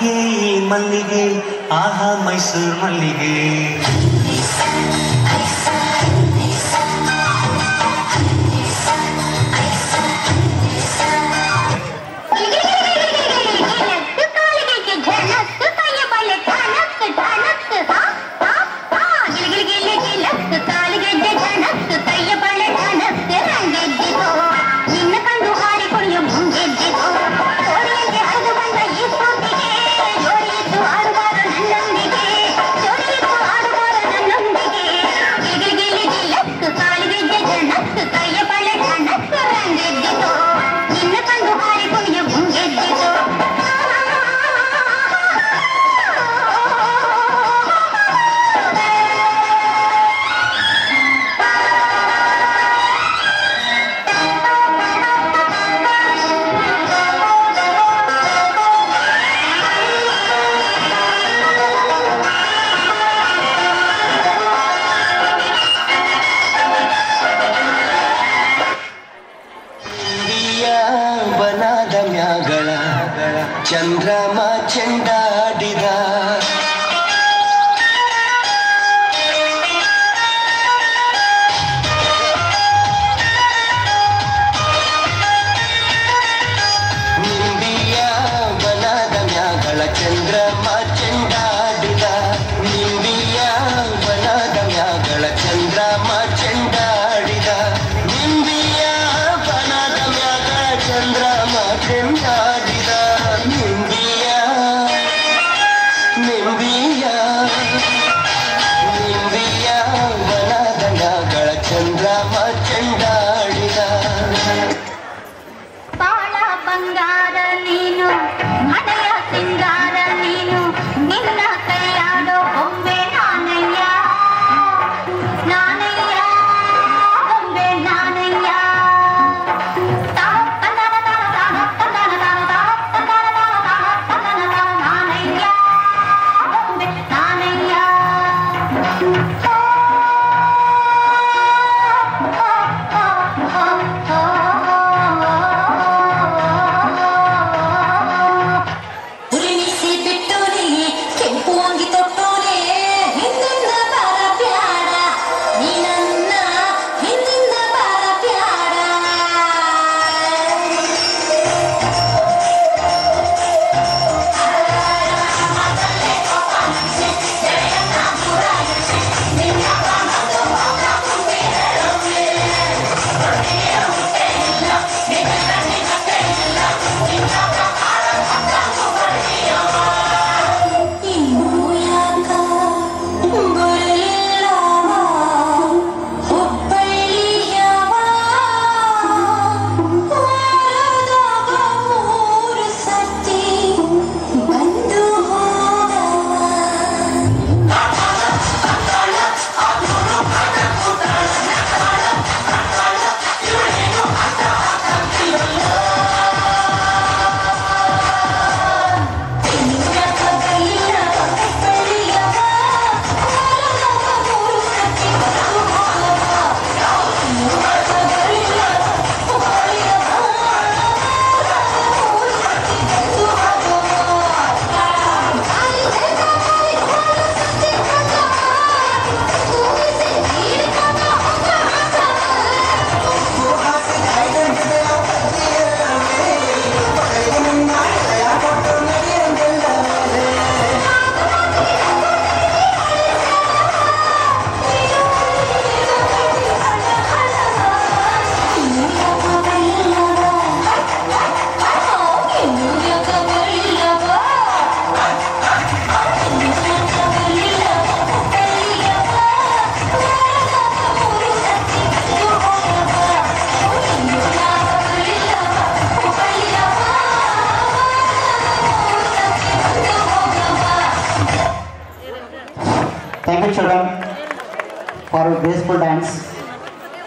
மல்லிகே மல்லிகே ஆஹா மைசூர் மல்லிகே. கைய Chadam for a graceful dance.